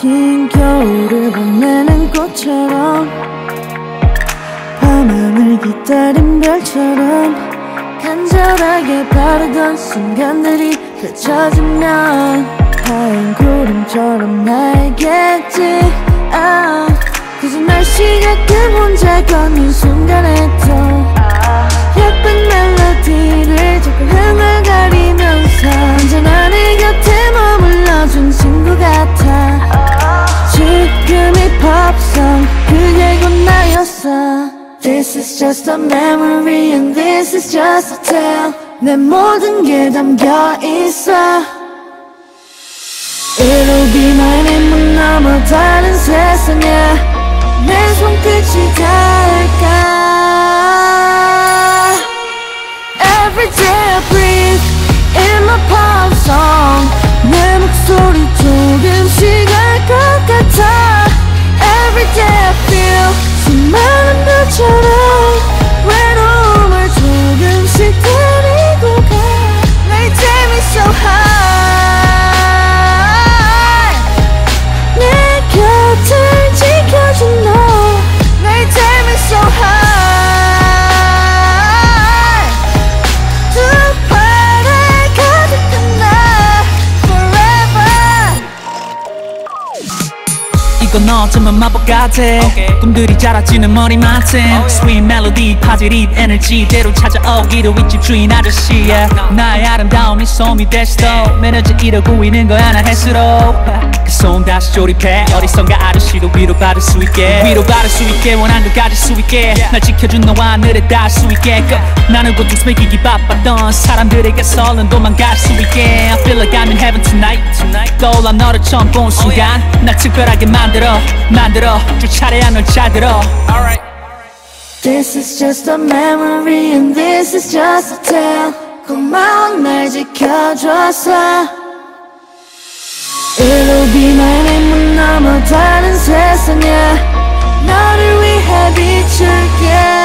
긴 겨울을 보내는 꽃처럼 밤하늘 기다린 별처럼 간절하게 바르던 순간들이 펼쳐지면 하얀 구름처럼 날겠지. 아, 그저 날씨가 그 혼자 걷는 순간에도 나였어 This is just a memory and this is just a tale 내 모든 게 담겨 있어 It'll be my name 문 넘어 다른 세상에 내 손끝이 닿을까 건 어쩌면 마법 같아. 꿈들이 자라지는 머리맡에 Sweet melody 파지릿 에너지대로 찾아오기로 윗집 주인 아저씨야. 나의 미소미 대시도 매너지 이러고 있는 거야 나 할수록 그손 다시 조립해. 어디선가 아저씨도 위로받을 수 있게. 위로받을 수 있게. 원한 걸 가질 수 있게. 날 지켜준 너와 하늘에 닿을 수 있게끔 나는 곧좀 숨기기 바빴던 사람들에게 설른 도망갈 수 있게. I feel like I'm in heaven tonight. 떠올라 너를 처음 본 순간 날 특별하게 만들어 만들어. 줄 차례야 널 잘 들어 This is just a memory and this is just a tale 고마운 날 지켜줘서 It'll be my name 문 넘어 다른 세상에 너를 위해 비출게.